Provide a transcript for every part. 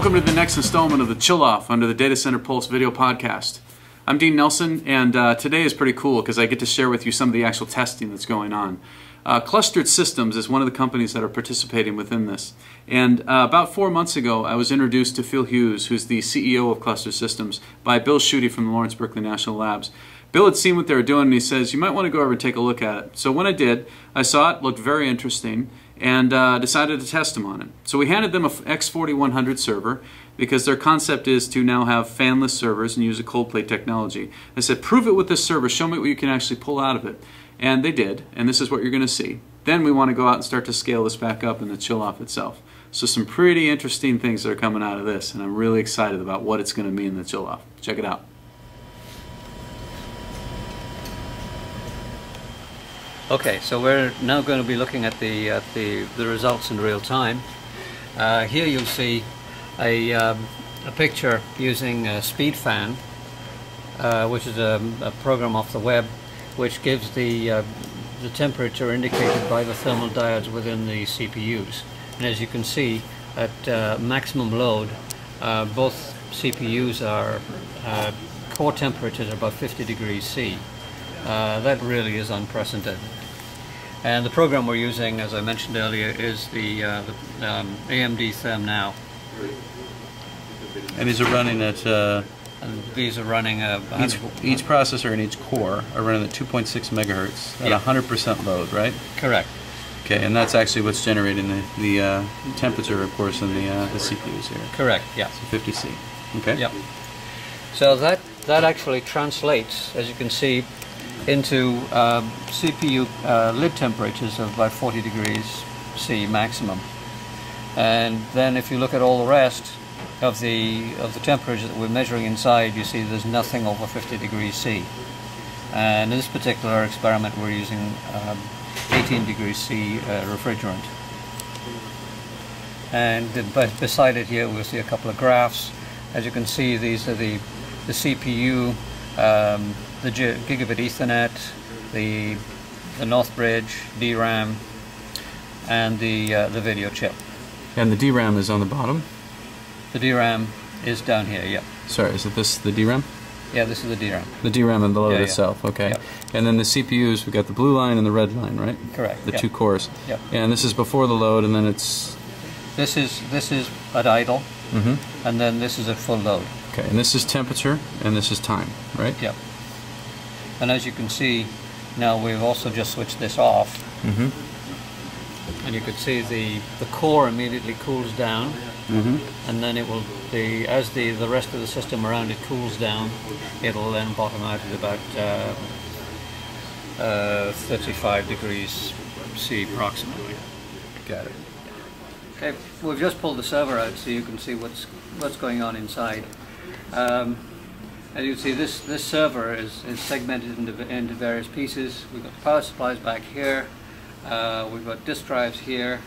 Welcome to the next installment of the Chill Off under the Data Center Pulse video podcast. I'm Dean Nelson, and uh, today is pretty cool because I get to share with you some of the actual testing that's going on. Uh, Clustered Systems is one of the companies that are participating within this. And uh, about four months ago, I was introduced to Phil Hughes, who's the CEO of Clustered Systems, by Bill Tschudi from the Lawrence Berkeley National Labs. Bill had seen what they were doing, and he says, You might want to go over and take a look at it. So when I did, I saw it, looked very interesting, and uh, decided to test them on it. So we handed them a X4100 server because their concept is to now have fanless servers and use a cold plate technology. I said, prove it with this server, show me what you can actually pull out of it. And they did, and this is what you're going to see. Then we want to go out and start to scale this back up in the chill off itself. So some pretty interesting things that are coming out of this, and I'm really excited about what it's going to mean in the chill off. Check it out. Okay, so we're now going to be looking at the at the, the results in real time. Uh, here you'll see a, um, a picture using a SpeedFan, uh, which is a, a, program off the web, which gives the uh, the temperature indicated by the thermal diodes within the CPUs. And as you can see, at uh, maximum load, uh, both CPUs are uh, core temperatures are about 50 degrees C. that really is unprecedented. And the program we're using, as I mentioned earlier, is the, uh, the um, AMD ThermNow. And these are running at... Uh, and these are running... Uh, each, each processor and each core are running at 2.6 megahertz at 100% load, right? Correct. Okay, and that's actually what's generating the, the uh, temperature, of course, in the, uh, the CPUs here. Correct, yeah. So 50C. Okay. Yep. So that, that actually translates, as you can see, into um, CPU uh, lid temperatures of about 40 degrees C maximum. And then if you look at all the rest of the of the temperatures that we're measuring inside, you see there's nothing over 50 degrees C. And in this particular experiment, we're using um, 18 degrees C uh, refrigerant. And beside it here, we'll see a couple of graphs. As you can see, these are the the CPU um, the gigabit Ethernet, the the Northbridge DRAM, and the uh, the video chip. And the DRAM is on the bottom. The DRAM is down here. Yep. Sorry, is it this the DRAM? Yeah, this is the DRAM. The DRAM and the load yeah, itself. Okay. Yep. And then the CPUs, we've got the blue line and the red line, right? Correct. The yep. two cores. Yep. And this is before the load, and then it's. This is this is at idle. Mm-hmm. And then this is at full load. Okay, and this is temperature, and this is time, right? Yep. And as you can see, now we've also just switched this off. Mm -hmm. And you could see the, the core immediately cools down. Mm -hmm. And then it will, the as the, the rest of the system around it cools down, it'll then bottom out at about uh, uh, 35 degrees C approximately. Got it. Okay, we've just pulled the server out so you can see what's what's going on inside. Um, as you can see, this, this server is, is segmented into, into various pieces. We've got power supplies back here. Uh, we've got disk drives here.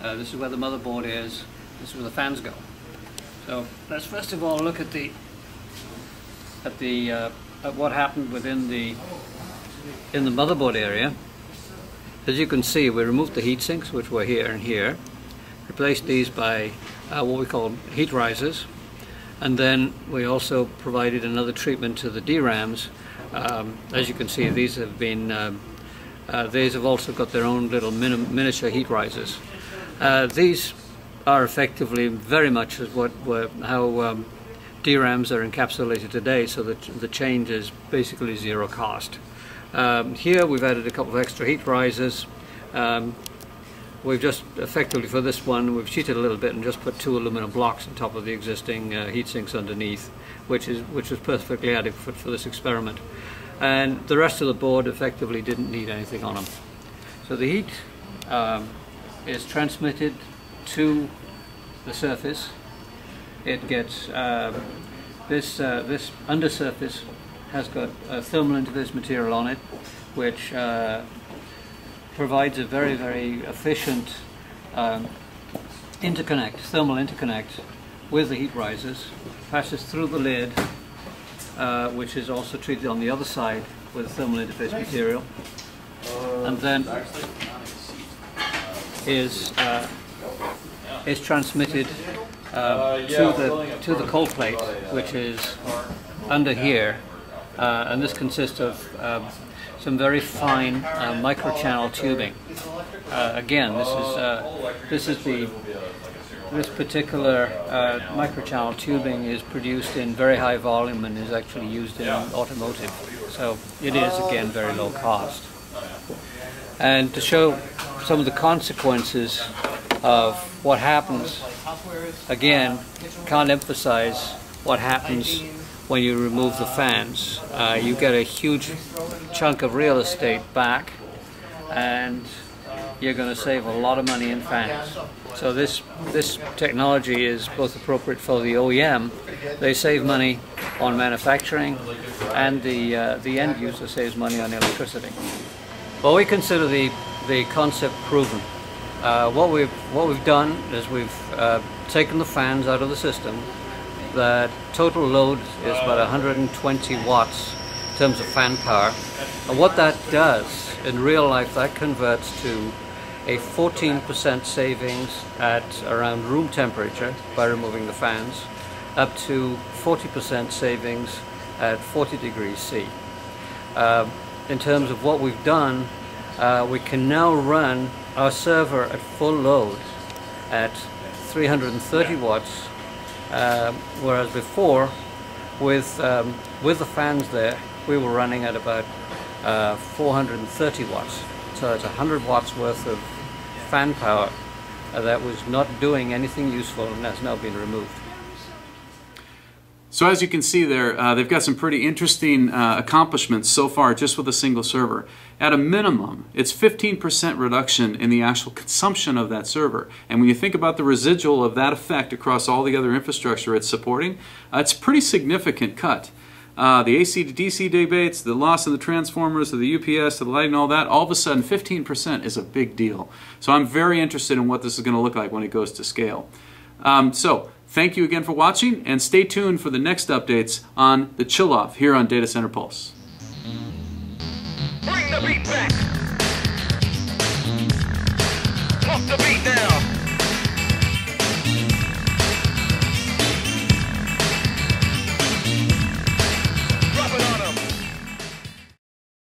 Uh, this is where the motherboard is. This is where the fans go. So let's first of all look at the at the uh, at what happened within the in the motherboard area. As you can see, we removed the heat sinks, which were here and here, replaced these by uh, what we call heat risers. And then we also provided another treatment to the DRAMs. Um, as you can see, these have been, uh, uh, these have also got their own little miniature heat risers. Uh, these are effectively very much as what, how um, DRAMs are encapsulated today, so that the change is basically zero cost. Um, here we've added a couple of extra heat risers. Um, We've just effectively for this one we've cheated a little bit and just put two aluminum blocks on top of the existing uh, heat sinks underneath which is which was perfectly adequate for this experiment and the rest of the board effectively didn't need anything on them. So the heat um, is transmitted to the surface. It gets uh, this uh, this undersurface has got a thermal interface material on it which uh, provides a very, very efficient um, interconnect, thermal interconnect with the heat risers, passes through the lid, uh, which is also treated on the other side with a thermal interface material, and then is uh, is transmitted um, to the to the cold plate, which is under here, uh, and this consists of um, some very fine uh, microchannel tubing. Uh, again, this is uh, this is the this particular uh, microchannel tubing is produced in very high volume and is actually used in automotive. So it is again very low cost. And to show some of the consequences of what happens, again, can't emphasize what happens when you remove the fans. Uh, you get a huge chunk of real estate back and you're going to save a lot of money in fans. So this this technology is both appropriate for the OEM. They save money on manufacturing, and the uh, the end user saves money on electricity. Well, we consider the the concept proven. Uh, what we've what we've done is we've uh, taken the fans out of the system. The total load is about 120 watts in terms of fan power, and what that does in real life, that converts to a 14% savings at around room temperature by removing the fans, up to 40% savings at 40 degrees C. Uh, in terms of what we've done, uh, we can now run our server at full load at 330 watts, uh, whereas before, with, um, with the fans there, we were running at about uh, 430 watts. So it's 100 watts worth of fan power uh, that was not doing anything useful and has now been removed. So as you can see there, uh, they've got some pretty interesting uh, accomplishments so far just with a single server. At a minimum, it's 15% reduction in the actual consumption of that server. And when you think about the residual of that effect across all the other infrastructure it's supporting, uh, it's a pretty significant cut. Uh, the AC to DC debates, the loss of the transformers, of the UPS, the lighting, all that, all of a sudden 15% is a big deal. So I'm very interested in what this is going to look like when it goes to scale. Um, so thank you again for watching and stay tuned for the next updates on the chill off here on Data Center Pulse. Bring the beat back.